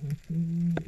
Mm-hmm.